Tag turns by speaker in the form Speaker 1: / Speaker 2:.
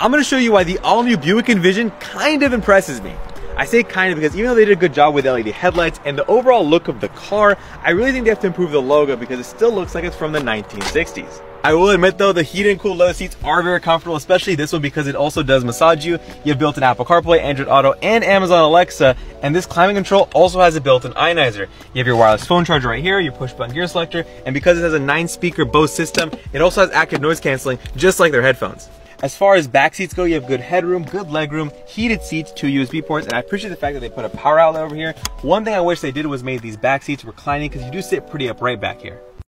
Speaker 1: I'm gonna show you why the all-new Buick Envision kind of impresses me. I say kind of because even though they did a good job with LED headlights and the overall look of the car, I really think they have to improve the logo because it still looks like it's from the 1960s. I will admit though, the heated and cooled leather seats are very comfortable, especially this one because it also does massage you. You have built-in Apple CarPlay, Android Auto, and Amazon Alexa, and this climate control also has a built-in ionizer. You have your wireless phone charger right here, your push-button gear selector, and because it has a nine-speaker Bose system, it also has active noise canceling, just like their headphones. As far as back seats go, you have good headroom, good legroom, heated seats, two USB ports, and I appreciate the fact that they put a power outlet over here. One thing I wish they did was made these back seats reclining because you do sit pretty upright back here.